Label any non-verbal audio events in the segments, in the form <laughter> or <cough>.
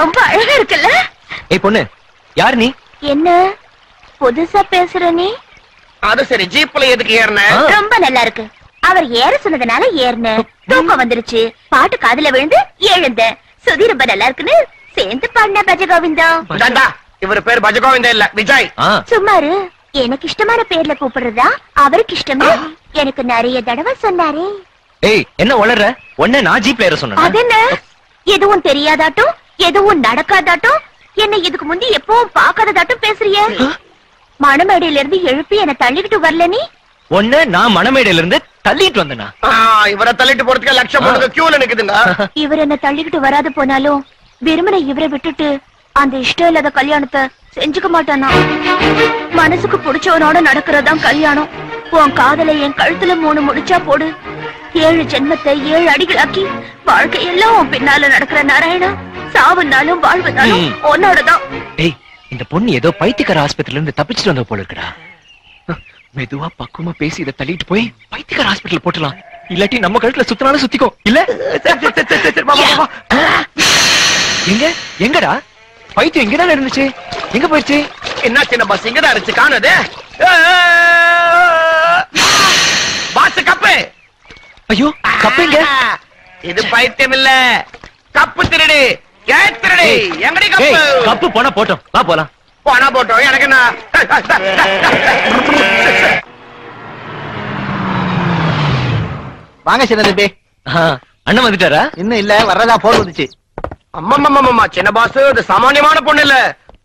ரொம்ப அழகா இருக்குல்ல? ஏய் பொண்ணு யார் நீ? என்ன? புதுசா பேசுற நீ? அது சரி ஜீப்ல எதுக்கு ஏறின. ரொம்ப நல்லா இருக்கு. அவர் ஏற சொன்னதுனால ஏறினேன். தூக்கம் வந்துருச்சு. பாட்டு காதுல விழுந்து எழுந்த சுதி ரொம்ப நல்லா இருக்குன்னு சேர்ந்து பாடின பஜ கோவிந்தம் தாண்டா இவர் பேர் பஜகோவிந்தா இல்ல விஜய். ஆ. சும்மாரு எனக்கு இஷ்டமான பேர்ல கூப்பிடுறதா அவருக்கு இஷ்டமே? எனக்கு நிறைய தடவை சொன்னாரே. ஏய் என்ன வளர்ற உன்ன நான் ஜீப்ல ஏற சொன்னேன்? அதென்ன? எதுவும் தெரியாதாட்டும்? எதுவும் நடக்காதாட்டும்? என்ன இதுக்கு முந்தி எப்பவும் பார்க்காததாட்டும் பேசுறியே? மணமேடையில இருந்து எழுப்பி என்ன தள்ளிக்கிட்டு வரல நீ? ஒண்ணு நான் மணமேடையில இருந்து தள்ளிட்டு வந்தேனா இவரை தள்ளிட்டு போறதுக்கு லட்சம் பொண்ணுங்க கியூல நிக்குதுங்க. இவர் என்ன தள்ளிக்கிட்டு வராது போனாலும் வெறுமனை இவரை விட்டுட்டு அந்த இஷ்டம் இல்லாத கல்யாணத்தை செஞ்சுக்க மாட்டானா? மனசுக்கு பிடிச்சவனோட நடக்கிறதாம் கல்யாணம். உன் காதலை என் கழுத்துல மூணு முடிச்சா போடு. ஏழு ஜென்மத்தை ஏழு அடிகளாக்கி வாழ்க்கையெல்லாம் உன் பின்னால நடக்கிற நாராயணா. சாவுனாலும் வாழ்வுனாலும் ம். உன்னோடதான். டேய் இந்த பொண்ணு ஏதோ பைத்தியக்கார ஆஸ்பத்திரில இருந்து தப்பிச்சிட்டு வந்த போல இருக்குடா. மெதுவா பக்குவமா பேசி இதை தள்ளிட்டு போய் பைத்தியக்கார ஹாஸ்பிட்டல் போட்டுலாம் இல்லாட்டி நம்ம கழுத்துல சுத்தினாலும் சுத்திக்கோ. இல்ல? எங்க? எங்கடா? பைத்தியம் எங்கதான் இருந்துச்சு. எங்க போயிடுச்சு? என்ன சின்ன பஸ் இங்கதான் இருந்துச்சு காணுது பாஸ் கப்பு. ஐயோ கப்பு எங்க? இது பைத்தியம் இல்ல. கப்பு திருடு. கப்பு? கப்பு போனா போட்டோம். வா போலாம். போனா போட்டோம். எனக்கு என்ன? வாங்க சின்ன தம்பி. அண்ணன் வந்துட்டாரா? இன்னும் இல்ல வர்றதா போன் வந்துச்சு. அம்மம்மம்மம்மா சின்ன பாஸ் இது சாமானியமான பொண்ணு இல்ல.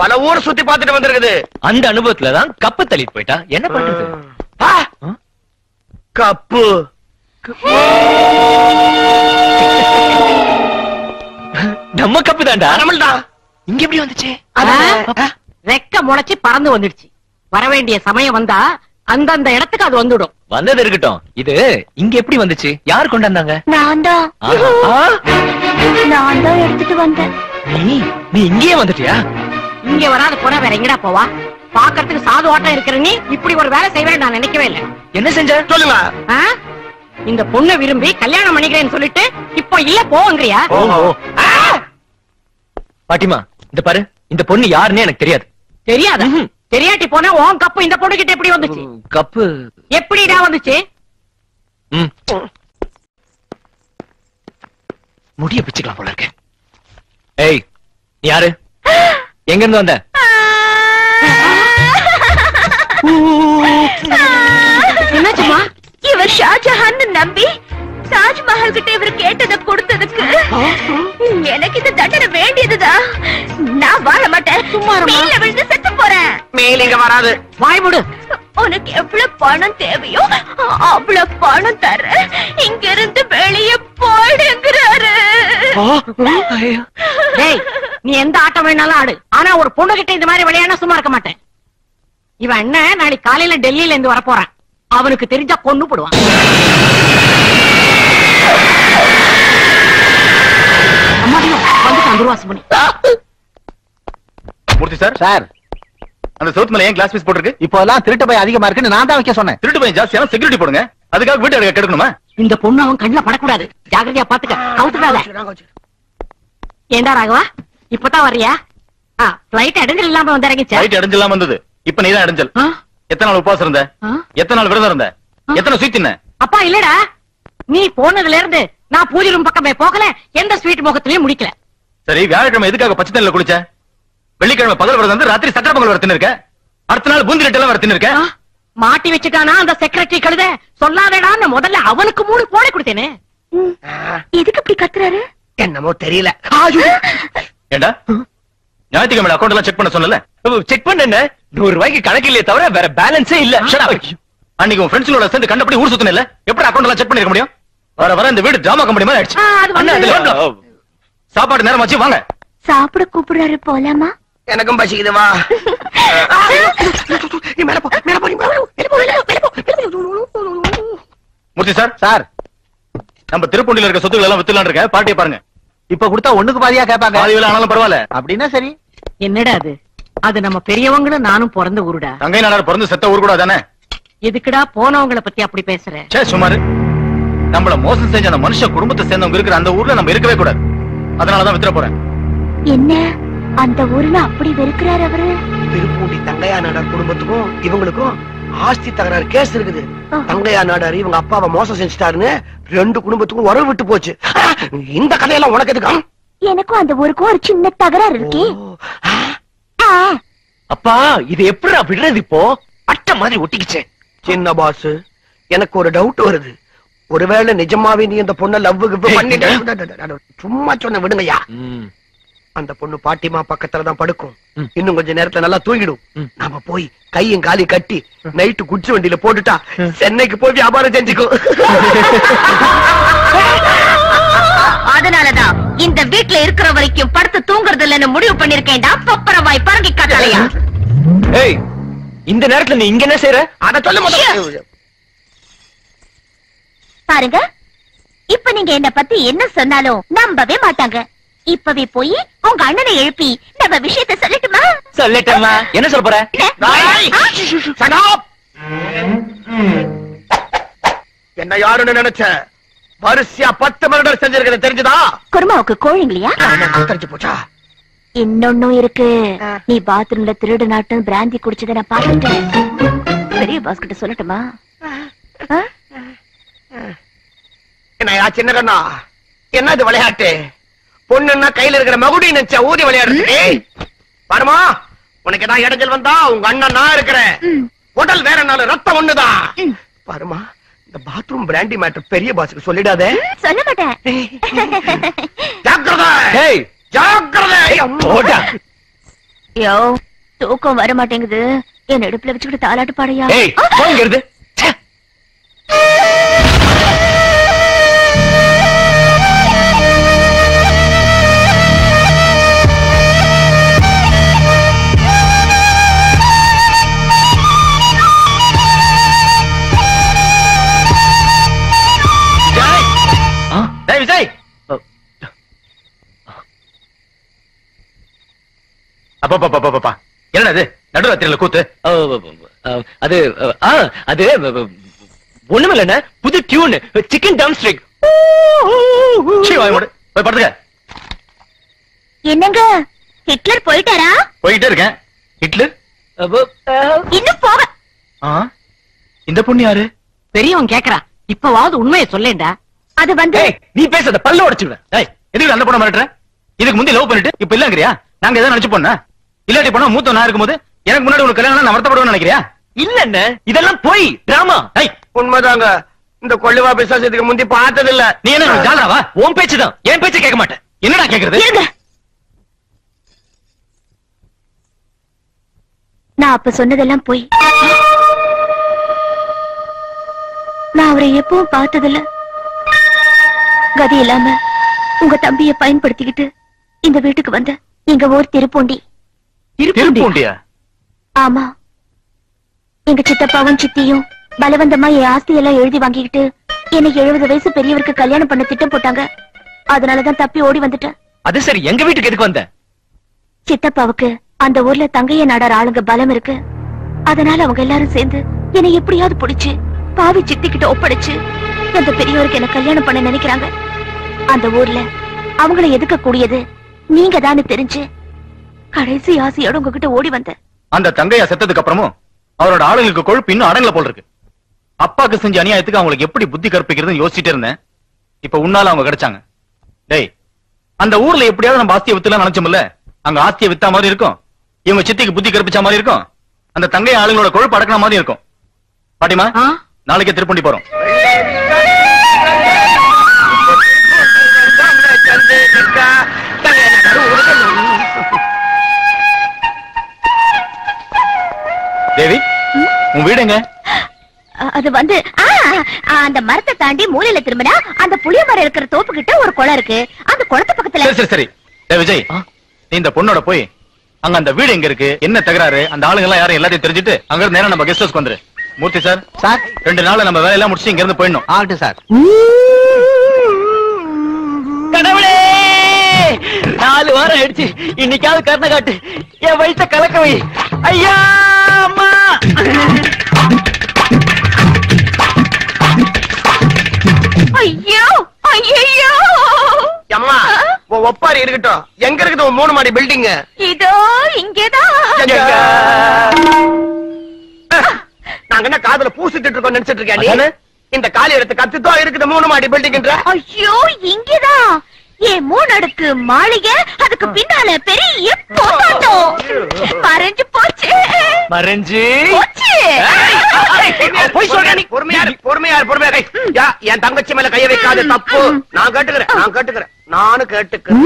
பல ஊர் சுத்தி பார்த்துட்டு வந்திருக்குது. அந்த அனுபவத்துல தான் கப்பு தள்ளிட்டு போயிட்டா. என்ன பண்றது? ஆ? கப்பு. நம்ம கப்பு தான்டா. நம்மள்டா இங்க எப்படி வந்துச்சு? ரெக்க முளைச்சு பறந்து வந்துடுச்சு. வர வேண்டிய சமயம் வந்தா அந்தந்த இடத்துக்கு அது வந்துடும். வந்தது இருக்கட்டும். இது இங்க எப்படி வந்துச்சு? யார் கொண்டாந்தாங்க நான் தான் நான் தான் எடுத்துட்டு வந்தேன். நீ நீ இங்கேயே வந்துட்டியா? இங்க வராத போனா வேற எங்கடா போவா? பாக்குறதுக்கு சாது ஓட்டம் இருக்கிற நீ இப்படி ஒரு வேலை செய்வேன் நான் நினைக்கவே இல்லை. என்ன செஞ்ச? சொல்லுங்க? இந்த பொண்ணை விரும்பி கல்யாணம் பண்ணிக்கிறேன்னு சொல்லிட்டு இப்போ இல்ல போவங்கிறியா ஓஹோ பாட்டிமா இந்த பாரு. இந்த பொண்ணு யாருன்னே எனக்கு தெரியாது. தெரியாத? தெரியாட்டி போனா உன் கப்பு இந்த பொண்ணு கிட்ட எப்படி வந்துச்சு? கப்பு. எப்படிடா வந்துச்சு. முடிய பிச்சுக்கலாம் போல இருக்கு. ஏய் யாரு? எங்க இருந்து வந்த? என்னாச்சுமா இவர் ஷாஜஹான் நம்பி தாஜ்மஹால் கிட்ட இவர் கேட்டதை கொடுத்ததுக்கு எனக்கு இந்த தண்டனை வேண்டியதுதான் நான் வாழ மாட்டேன். மேல விழுந்து செத்து போறேன். மேல இங்க வராது. வாய் முடு. உனக்கு எவ்வளவு பணம் தேவையோ அவ்வளவு பணம் தர இங்க இருந்து வெளியே. டேய் நீ எந்த ஆட்டம் வேணாலும் ஆடு. ஆனா ஒரு பொண்ணு கிட்ட இந்த மாதிரி விளையாட சும்மா இருக்க மாட்டேன். இவன் என்ன நாளைக்கு காலையில டெல்லியில இருந்து வர போறான் அவனுக்கு தெரிஞ்சா கொன்னு போடுவான். அம்மாடியோ வந்துட்டான் துர்வாசமணி மூர்த்தி சார்? சார். அந்த சவுத் மேல ஏன் கிளாஸ் பீஸ் போட்டிருக்கு? இப்போ எல்லாம் திருட்டு போய் அதிகமா இருக்குன்னு நான் தான் வைக்க சொன்னேன். திருட்டு பையன் ஜாஸ்தியான செக்யூரிட்டி போடுங்க. அதுக்காக வீட்டு அடக்க கெடுக்கணுமா? இந்த பொண்ணு அவன் கண்ணுல படக்கூடாது. ஜாக்கிரதையா பாத்துக்க. கவுத்துடாத. ஏண்டா ராகவா? இப்பதான் வர்றியா? ஆ பிளைட் அடைஞ்சல் இல்லாம வந்து இறங்கிச்சா ரைட் அடைஞ்சலாம் வந்தது. இப்ப நீதான் அடைஞ்சல்? எத்தனை நாள் உபவாசம் இருந்த? எத்தனை நாள் விரதம் இருந்த? எத்தனை ஸ்வீட் தின்ன அப்பா இல்லடா. நீ போனதுல இருந்து நான் பூஜை ரூம் பக்கமே போகல எந்த ஸ்வீட் முகத்திலயும் முடிக்கல. சரி வியாழக்கிழமை எதுக்காக பச்சை தண்ணில குளிச்ச? வெள்ளிக்கிழமை பகல் விரதம் வந்து ராத்திரி சக்கரை பொங்கல் வரத்தின்னு இருக்க அடுத்த நாள் பூந்தி ரெட்டெல்லாம் வரத்தின்னு இருக்க? மாட்டி வச்சுட்டானா அந்த செக்ரட்டரி கழுத? சொல்லாதடான்னு முதல்ல அவனுக்கு மூணு போட கொடுத்தேனே. எதுக்கு இப்படி கத்துறாரு? என்னமோ தெரியல. ஏண்டா? ஞாயிற்றுக்கிழமை அக்கௌண்ட் எல்லாம் செக் பண்ண சொன்னல? செக் பண்ண நூறு ரூபாய்க்கு கணக்கு இல்லையே தவிர வேற பேலன்ஸே இல்ல. அன்னைக்கு உன் ஃப்ரெண்ட்ஸோட சேர்ந்து கண்டபடி ஊர் சுத்தின இல்ல? எப்படி அக்கௌண்ட் எல்லாம் செக் பண்ணிருக்க முடியும்? வர வர இந்த வீடு டிராமா கம்பெனி மாதிரி ஆயிடுச்சு? சாப்பாடு நேரம் ஆச்சு வாங்க. சாப்பிட கூப்பிடுறாரு போலாமா? எனக்கும் பசிக்குது வா. Murthy sir sir. நம்ம திருப்பூண்டில இருக்க சொத்துக்கள் எல்லாம் வித்துலாம் இருக்க பாட்டியை பாருங்க. இப்ப கொடுத்தா ஒண்ணுக்கு பாதியா கேட்பாங்க. பாதி வேலை ஆனாலும் பரவாயில்ல. அப்படின்னா சரி. என்னடா அது? அது நம்ம பெரியவங்களும் நானும் பிறந்த ஊருடா. தங்கை நாடார் பிறந்து செத்த ஊர் கூட தானே எதுக்குடா போனவங்கள பத்தி அப்படி பேசுற? சே சுமாரு. நம்மள மோசம் செஞ்ச அந்த மனுஷ குடும்பத்தை சேர்ந்தவங்க இருக்கிற அந்த ஊர்ல நம்ம இருக்கவே கூடாது. அதனாலதான் வித்துற போறேன். என்ன? அந்த ஊர்ல அப்படி வெறுக்கிறாரு அவரு? திருப்பூண்டி தங்கையா நாடார் குடும்பத்துக்கும் இவங்களுக்கும் ஆஸ்தி தகராறு கேஸ் இருக்குது. தங்கையா நாடார் இவங்க அப்பாவை மோசம் செஞ்சுட்டாருன்னு ரெண்டு குடும்பத்துக்கும் உறவு விட்டு போச்சு. இந்த கதையெல்லாம் உனக்கு எதுக்கு? எனக்கும் அந்த ஊருக்கும் ஒரு சின்ன தகராறு இருக்கே. அப்பா இது எப்படிடா விடுறது இப்போ? அட்டை மாதிரி ஒட்டிக்கிச்சே. சின்ன பாஸ் எனக்கு ஒரு டவுட் வருது. ஒருவேளை நிஜமாவே நீ இந்த பொண்ண லவ் பண்ணிட்ட? சும்மா சொன்ன விடுங்கய்யா. அந்த பொண்ணு பாட்டிமா பக்கத்துல தான் படுக்கும். இன்னும் கொஞ்ச நேரத்துல நல்லா தூங்கிடும். நாம போய் கையும் காலி கட்டி நைட்டு குச்சி வண்டியில போட்டுட்டா சென்னைக்கு போய் வியாபாரம் செஞ்சுக்கோ <laughs> அதனாலதான் இந்த வீட்ல இருக்கிற வரைக்கும் படுத்து தூங்குறது இல்லைன்னு முடிவு பண்ணிருக்கேன்டா பப்பரவாய் பறங்கி காட்டாலையா ஏய் இந்த நேரத்துல நீ இங்க என்ன செய்யற அத சொல்ல முதல்ல பாருங்க இப்ப நீங்க என்ன பத்தி என்ன சொன்னாலும் நம்பவே மாட்டாங்க இப்பவே போய் உங்க அண்ணனை எழுப்பி நம்ம விஷயத்த சொல்லட்டுமா சொல்லட்டேம்மா என்ன சொல்ல போற! என்ன யாருன்னு நினைச்ச வரிசையா பத்து மர்டர் செஞ்சிருக்கிறது தெரிஞ்சுதா? குருமாவுக்கு கோழிங்களையா தெரிஞ்சு போச்சா? இன்னொன்னும் இருக்கு. நீ பாத்ரூம்ல திருடு நாட்டு பிராந்தி குடிச்சதை நான் பாத்துட்டேன் பெரிய பாஸ் கிட்ட சொல்லட்டுமா? என்னையா சின்ன கண்ணா? என்ன இது விளையாட்டு? பொண்ணுன்னா கையில இருக்கிற மகுடி நினைச்ச ஊதி விளையாடுறது. ஏய், பாருமா உனக்கு ஏதாவது இடைஞ்சல் வந்தா உங்க அண்ணன் நான் இருக்கிறேன். உடல் வேற நாள் ரத்தம் ஒண்ணுதான் ம். பாருமா இந்த பாத்ரூம் பிராண்டி மேட்டர் பெரிய பாஸுக்கு சொல்லிடாதே. சொல்ல மாட்டேன். <laughs> ஜாக்கிரதை. ஏய். ஜாக்கிரதை. போடா. யோ தூக்கம் வர மாட்டேங்குது. என் இடுப்புல வச்சுக்கிட்டு தாலாட்டு பாடையா ஏய் போங்கிறது அப்பா என்னடா இது நடுராத்திரியில கூத்து. அது ஆ, அது ஒண்ணுமில்ல புது டியூன். சிக்கன் டம் ஸ்ட்ரிக் சீ, வாய் மூடு. போய் படுத்துக்க. என்னங்க? ஹிட்லர் போயிட்டாரா? போய்கிட்டே இருக்கேன். ஹிட்லர்? இன்னும் போக. ஆ? இந்த பொண்ணு யாரு? பெரியவன் கேக்குறான் இப்பவாவது உண்மையை சொல்லேன்டா அது வந்து நீ பேசாத பல்ல உடைச்சுடுவேன். டேய் எதுக்கு அந்த பொண்ணை மிரட்டுற? இதுக்கு முந்தி லவ் பண்ணிட்டு இப்ப இல்லங்கறியா? நாங்க எதாவது நினைச்சு போனா இல்லாட்டி போனா மூத்த நான் இருக்கும்போது எனக்கு முன்னாடி உனக்கு கல்யாணம் நான் வருத்தப்படுவேன்னு நினைக்கிறியா? இல்ல என்ன இதெல்லாம் போய் டிராமா உண்மைதாங்க. இந்த கொள்ளுவா பிசாசத்துக்கு முந்தி பார்த்தது இல்ல நீ என்ன ஜாலராவா? உன் பேச்சுதான் என் பேச்ச கேட்க மாட்டேன். என்னடா கேக்குறது? நான் அப்ப சொன்னதெல்லாம் போய். நான் அவரை எப்பவும் பார்த்ததில்ல. கதி இல்லாம உங்க தம்பிய பயன்படுத்திக்கிட்டு இந்த வீட்டுக்கு வந்த எங்க ஊர் திருப்பூண்டி. திருப்பூண்டியா ஆமா. எங்க சித்தப்பாவும் சித்தியும் பலவந்தமா என் ஆஸ்தி எல்லாம் எழுதி வாங்கிக்கிட்டு என்னை எழுபது வயசு பெரியவருக்கு கல்யாணம் பண்ண திட்டம் போட்டாங்க. அதனாலதான் தப்பி ஓடி வந்துட்டேன். அது சரி எங்க வீட்டுக்கு எதுக்கு வந்த? சித்தப்பாவுக்கு அந்த ஊர்ல தங்கைய நாடார் ஆளுங்க பலம் இருக்கு. அதனால அவங்க எல்லாரும் சேர்ந்து என்னை எப்படியாவது பிடிச்சு பாவி சித்திக்கிட்ட ஒப்படைச்சு அந்த பெரியவருக்கு என்ன கல்யாணம் பண்ண நினைக்கிறாங்க. அந்த ஊர்ல அவங்கள எதுக்க கூடியது நீங்க தானே தெரிஞ்சு கடைசி ஆசையோட உங்ககிட்ட ஓடி வந்தேன். அந்த தங்கையா செத்ததுக்கு அப்புறமும் அவரோட ஆளுங்களுக்கு கொழுப்பு இன்னும் அடங்கல போல் இருக்கு. அப்பாக்கு செஞ்ச அநியாயத்துக்கு அவங்களுக்கு எப்படி புத்தி கற்பிக்கிறதுன்னு யோசிச்சுட்டே இருந்தேன். இப்ப உன்னால அவங்க கிடைச்சாங்க. டேய் அந்த ஊர்ல எப்படியாவது நம்ம ஆஸ்தியை வித்துலாம் நினைச்சோம்ல? அங்க ஆஸ்தியை வித்தா மாதிரி இருக்கும். இவங்க சித்திக்கு புத்தி கற்பிச்ச மாதிரி இருக்கும். அந்த தங்கை ஆளுங்களோட கொழுப்பு அடக்கின மாதிரி இருக்கும். பாட்டிமா? நாளைக்கே திருப்பண்டி போறோம். தேவி உன் வீடு எங்க? அ- அது வந்து அந்த மரத்தை தாண்டி மூலையில திரும்பினா அந்த புளிய மரம் இருக்கிற தோப்பு கிட்ட ஒரு குளம் இருக்கு. அந்த குளத்து பக்கத்துல சரி சரி விஜய் நீ இந்த பொண்ணோட போய் அங்க அந்த வீடு எங்க இருக்கு? என்ன தகராறு? அந்த ஆளுங்க எல்லாம் யாரும் எல்லாத்தையும் தெரிஞ்சுட்டு அங்க இருந்து நேரா நம்ம கெஸ்ட் ஹவுஸ்க்கு வந்துரு. Murthy sir sir. ரெண்டு நாள்ல நம்ம வேலையெல்லாம் முடிச்சு இங்க இருந்து போயிடணும். ஆகட்டும் சார். கடவுளே! நாலு வாரம் ஆயிடுச்சு. இன்னைக்காவது கருணை காட்டு. என் வயித்த கலக்க வை. ஐயா அம்மா. ஐயோ ஐயோ அம்மா உன் ஒப்பாரி இருக்கட்டும். எங்க இருக்குது உன் மூணு மாடி பில்டிங் இதோ இங்கேதான் நாங்க என்ன காதுல பூசிட்டு இருக்கோம் நினைச்சிட்டு? நீ? இந்த காலி இடத்து கத்துத்தோ இருக்குது மூணு மாடி பில்டிங்ன்ற ஐயோ இங்கேதான் ஏன் மூணு அடுக்கு மாளிகை? அதுக்கு பின்னால பெரிய போட்டாட்டம் மறைஞ்சு போச்சு. மறைஞ்சு என் தங்கச்சி மேல கைய வைக்காத தப்பு. நான் கேட்டுக்கிறேன் நான் கேட்டுக்கிறேன். நானும் கேட்டுக்கிறேன்.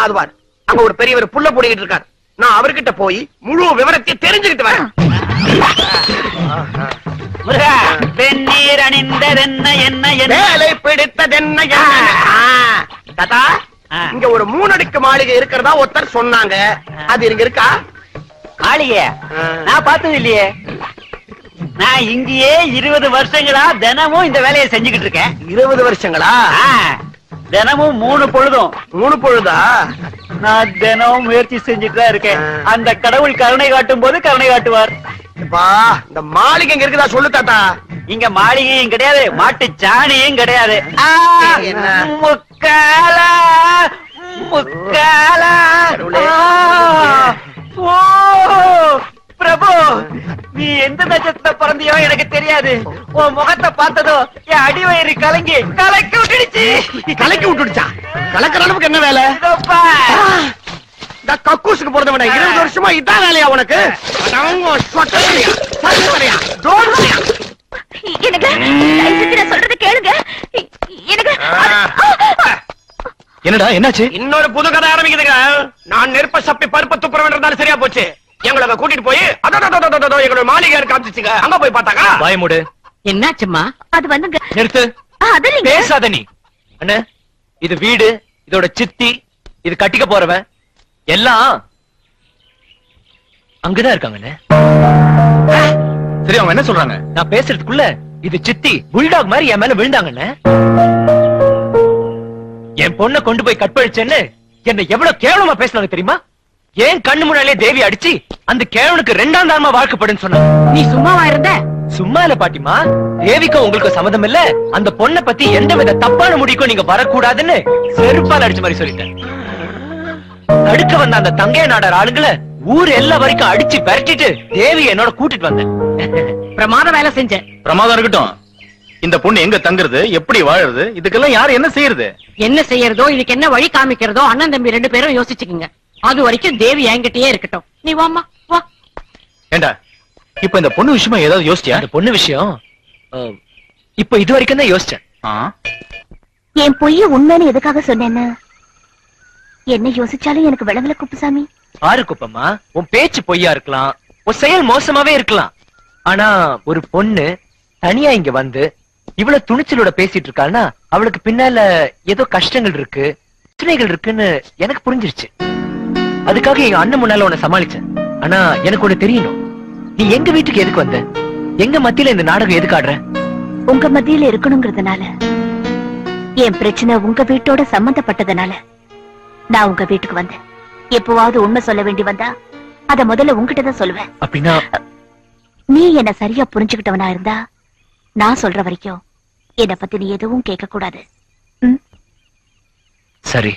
அது பாரு. அங்க ஒரு பெரியவர் புள்ள போடிக்கிட்டு இருக்காரு. நான் அவர்கிட்ட போய் முழு விவரத்தையும் தெரிஞ்சுக்கிட்டு வரேன். வெந்நீர் அணிந்ததென்ன என்ன என்ன? வேலை பிடித்ததென்ன தாத்தா. இங்க ஒரு மூணடுக்கு மாளிகை இருக்கிறதா ஒருத்தர் சொன்னாங்க. அது இங்க இருக்கா? மாளிகை நான் பார்த்தது இல்லையே. நான் இங்கேயே இருபது வருஷங்களா தினமும் இந்த வேலையை செஞ்சுக்கிட்டு இருக்கேன். இருபது வருஷங்களா? தினமும் மூணு பொழுதும். மூணு பொழுதா? நான் தினமும் முயற்சி செஞ்சுட்டு தான் இருக்கேன். அந்த கடவுள் கருணை காட்டும் போது கருணை காட்டுவார். பா இந்த மாளிகை இங்க இருக்குதா சொல்லு தாத்தா. இங்க மாளிகையும் கிடையாது மாட்டு சாணியும் கிடையாது? முக்காலா முக்காலா. ஓ பிரபு நீ எந்த நட்சத்திரத்துல பிறந்தியோ எனக்கு தெரியாது. உன் முகத்தை பார்த்ததோ என் அடிவயிறு கலங்கி கலக்கி விட்டுடுச்சு. கலக்கி விட்டுடுச்சா? கலக்கிற அளவுக்கு என்ன வேலை. இந்த கக்கூசுக்கு பிறந்தவன இருபது வருஷமா இதான் வேலையா உனக்கு? என்னடா என்னாச்சு? இன்னொரு புது கதை ஆரம்பிக்குதுங்க. நான் நெருப்ப சப்பி பருப்ப துப்புற வேண்டியதாலும் சரியா போச்சு. எங்களை கூட்டிட்டு போய் அதோ, எங்களோட மாளிகை காமிச்சுங்க அங்க போய் பார்த்தாக்கா? வாய மூடு. என்னாச்சும்மா? அது வந்துங்க. நிறுத்து. பேசாத நீ. அண்ணே இது வீடு இதோட சித்தி இது கட்டிக்க போறவன். எல்லாம் அங்கதான் இருக்காங்கண்ணே. சரி அவங்க என்ன சொல்றாங்க? நான் பேசுறதுக்குள்ள இது சித்தி புல்டாக் மாதிரி என் மேல விழுந்தாங்கண்ணே. என் பொண்ணை கொண்டு போய் கற்பழிச்சேன்னு என்ன எவ்வளவு கேவலமா பேசினாங்க தெரியுமா? ஏன் கண்ணு முன்னாலே தேவி அடிச்சு அந்த கேவனுக்கு ரெண்டாம் தாரமா வாழ்க்கைப்படுன்னு சொன்னாங்க நீ சும்மாவா இருந்த? சும்மா இல்ல பாட்டிமா. தேவிக்கும் உங்களுக்கு சம்மதம் இல்ல. அந்த பொண்ணை பத்தி எந்த வித தப்பான முடிக்கும் நீங்க வரக்கூடாதுன்னு செருப்பால் அடிச்ச மாதிரி சொல்லிட்டேன். தடுக்க வந்த அந்த தங்கைய நாடார் ஆளுங்களை ஊர் எல்லா வரைக்கும் அடிச்சு விரட்டிட்டு தேவி என்னோட கூட்டிட்டு வந்தேன். பிரமாத வேலை செஞ்ச பிரமாதம் இருக்கட்டும். இந்த பொண்ணு எங்க தங்குறது? எப்படி வாழுறது? இதுக்கெல்லாம் யார் என்ன செய்யறது? என்ன செய்யறதோ இதுக்கு என்ன வழி காமிக்கிறதோ அண்ணன் தம்பி ரெண்டு பேரும் யோசிச்சுக்குங்க. அது வரைக்கும் தேவி என்கிட்டயே இருக்கட்டும். நீ வாம்மா வா. ஏண்டா இப்ப இந்த பொண்ணு விஷயமா ஏதாவது யோசிச்சியா? அந்த பொண்ணு விஷயம் இப்ப இது வரைக்கும் தான் யோசிச்சேன். ஆ? என் பொய்ய உண்மைன்னு எதுக்காக சொன்னேன்னு? என்ன யோசிச்சாலும் எனக்கு விளங்கல குப்புசாமி. பாரு குப்பம்மா உன் பேச்சு பொய்யா இருக்கலாம் உன் செயல் மோசமாவே இருக்கலாம். ஆனா ஒரு பொண்ணு தனியா இங்க வந்து இவ்வளவு துணிச்சலோட பேசிட்டு இருக்கான்னா அவளுக்கு பின்னால ஏதோ கஷ்டங்கள் இருக்கு பிரச்சனைகள் இருக்குன்னு எனக்கு புரிஞ்சிருச்சு. அதுக்காக எங்க அண்ணன் முன்னால உன்னை சமாளிச்சேன். ஆனா எனக்கு ஒண்ணு தெரியணும். நீ எங்க வீட்டுக்கு எதுக்கு வந்த? எங்க மத்தியில இந்த நாடகம் எதுக்கு ஆடுற? உங்க மத்தியில இருக்கணுங்கிறதுனால. என் பிரச்சனை உங்க வீட்டோட சம்பந்தப்பட்டதுனால. நான் உங்க வீட்டுக்கு வந்தேன். எப்பவாவது உண்மை சொல்ல வேண்டி வந்தா அத முதல்ல உங்ககிட்ட தான் சொல்லுவேன். அப்படின்னா நீ என்ன சரியா புரிஞ்சுக்கிட்டவனா இருந்தா நான் சொல்ற வரைக்கும் என்ன பத்தி நீ எதுவும் கேட்க கூடாது? சரி.